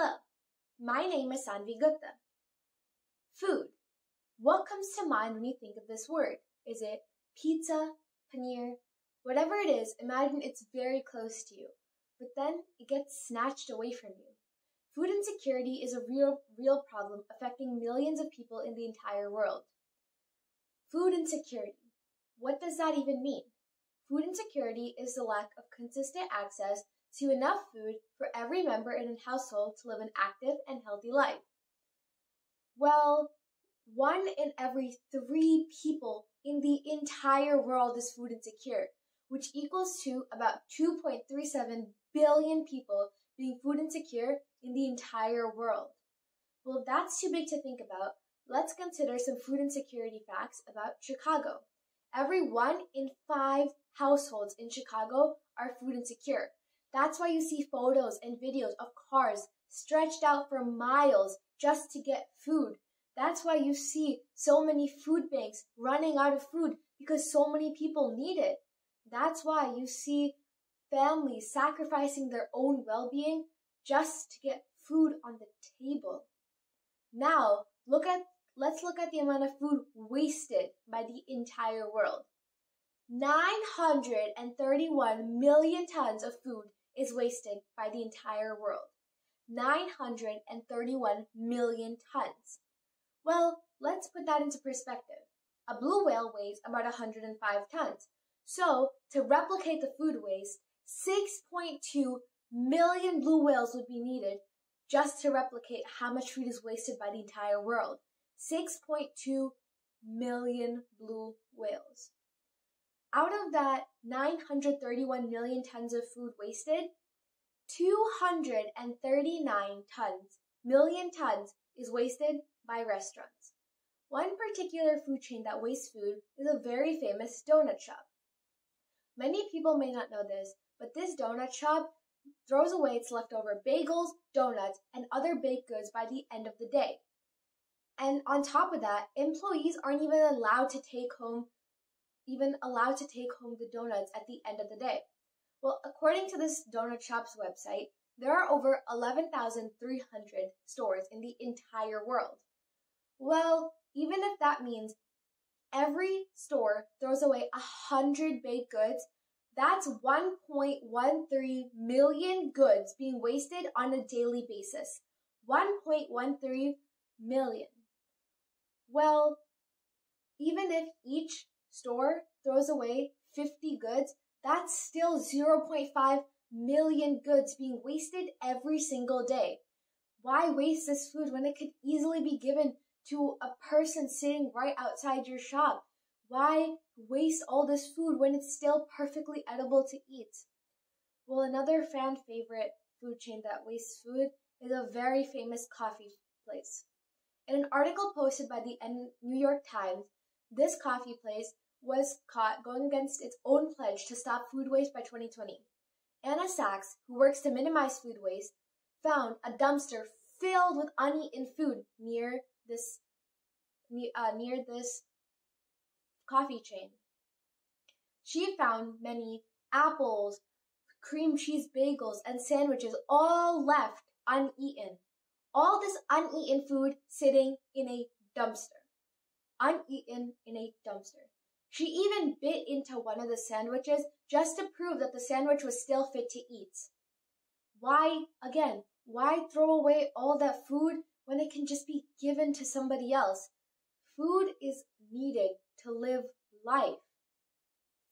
Hello, my name is Saanvi Gupta. Food. What comes to mind when you think of this word? Is it pizza, paneer? Whatever it is, imagine it's very close to you, but then it gets snatched away from you. Food insecurity is a real, real problem affecting millions of people in the entire world. Food insecurity. What does that even mean? Food insecurity is the lack of consistent access to enough food for every member in a household to live an active and healthy life. Well, one in every three people in the entire world is food insecure, which equals to about 2.37 billion people being food insecure in the entire world. Well, if that's too big to think about, let's consider some food insecurity facts about Chicago. Every one in five households in Chicago are food insecure. That's why you see photos and videos of cars stretched out for miles just to get food. That's why you see so many food banks running out of food because so many people need it. That's why you see families sacrificing their own well-being just to get food on the table. Now, look at let's look at the amount of food wasted by the entire world. 931 million tons of food is wasted by the entire world. 931 million tons. Well, let's put that into perspective. A blue whale weighs about 105 tons. So, to replicate the food waste, 6.2 million blue whales would be needed just to replicate how much food is wasted by the entire world. 6.2 million blue whales. Out of that 931 million tons of food wasted, 239 tons, million tons, is wasted by restaurants. One particular food chain that wastes food is a very famous donut shop. Many people may not know this, but this donut shop throws away its leftover bagels, donuts, and other baked goods by the end of the day. And on top of that, employees aren't even allowed to take home even allowed to take home the donuts at the end of the day. Well, according to this donut shop's website, there are over 11,300 stores in the entire world. Well, even if that means every store throws away a hundred baked goods, that's 1.13 million goods being wasted on a daily basis. 1.13 million. Well, even if each store throws away 50 goods, that's still 0.5 million goods being wasted every single day. Why waste this food when it could easily be given to a person sitting right outside your shop? Why waste all this food when it's still perfectly edible to eat? Well, another fan favorite food chain that wastes food is a very famous coffee place. In an article posted by the New York Times, this coffee place was caught going against its own pledge to stop food waste by 2020. Anna Sacks, who works to minimize food waste, found a dumpster filled with uneaten food near this uh, near this coffee chain. She found many apples, cream cheese bagels, and sandwiches all left uneaten. All this uneaten food sitting in a dumpster. Uneaten in a dumpster. She even bit into one of the sandwiches just to prove that the sandwich was still fit to eat. Why, again, why throw away all that food when it can just be given to somebody else? Food is needed to live life.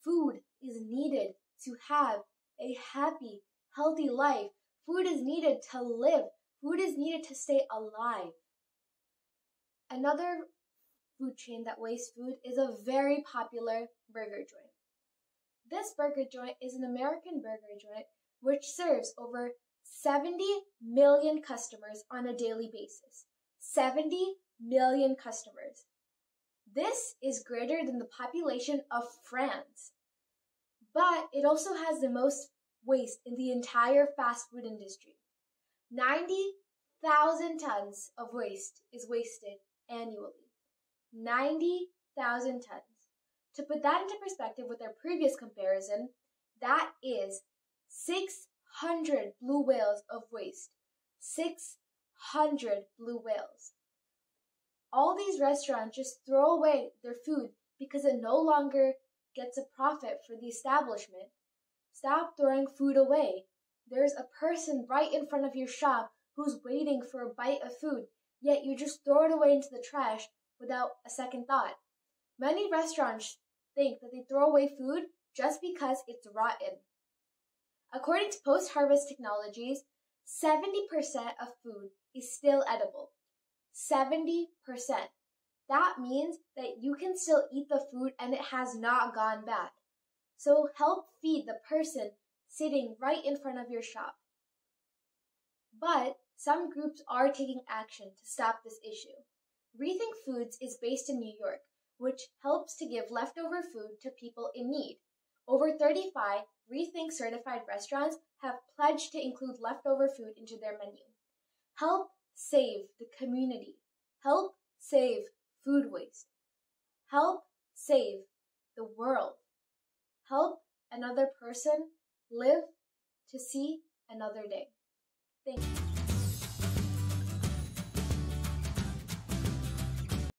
Food is needed to have a happy, healthy life. Food is needed to live. Food is needed to stay alive. Another food chain that wastes food is a very popular burger joint. This burger joint is an American burger joint which serves over 70 million customers on a daily basis. 70 million customers. This is greater than the population of France. But it also has the most waste in the entire fast food industry. 90,000 tons of waste is wasted annually. 90,000 tons. To put that into perspective with our previous comparison, that is 600 blue whales of waste. 600 blue whales. All these restaurants just throw away their food because it no longer gets a profit for the establishment. Stop throwing food away. There's a person right in front of your shop who's waiting for a bite of food, yet you just throw it away into the trash without a second thought. Many restaurants think that they throw away food just because it's rotten. According to Post Harvest Technologies, 70% of food is still edible. 70%. That means that you can still eat the food and it has not gone bad. So help feed the person sitting right in front of your shop. But some groups are taking action to stop this issue. Rethink Foods is based in New York, which helps to give leftover food to people in need. Over 35 Rethink certified restaurants have pledged to include leftover food into their menu. Help save the community. Help save food waste. Help save the world. Help another person live to see another day. Thank you.